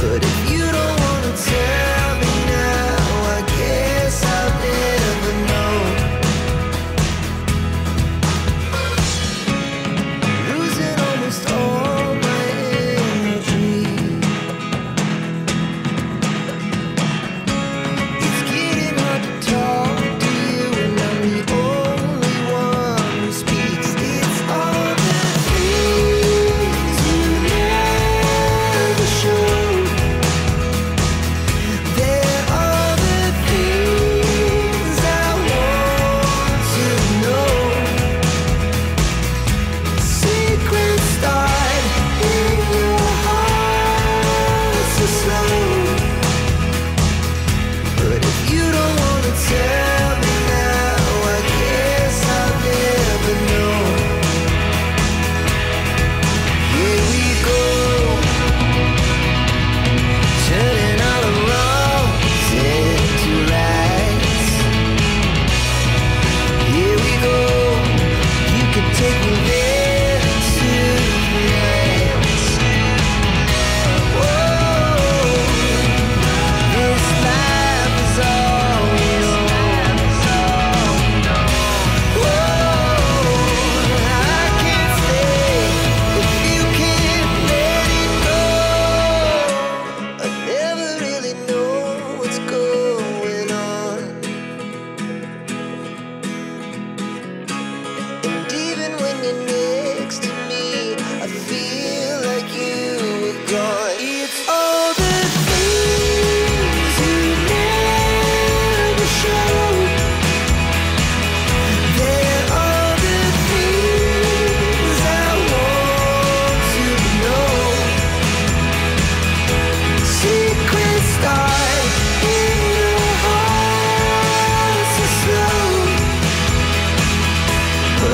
But if you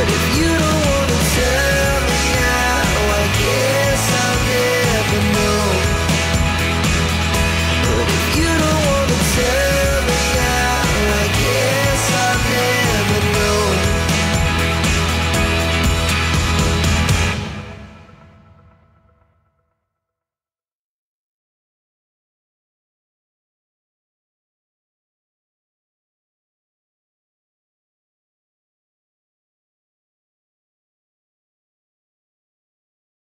if you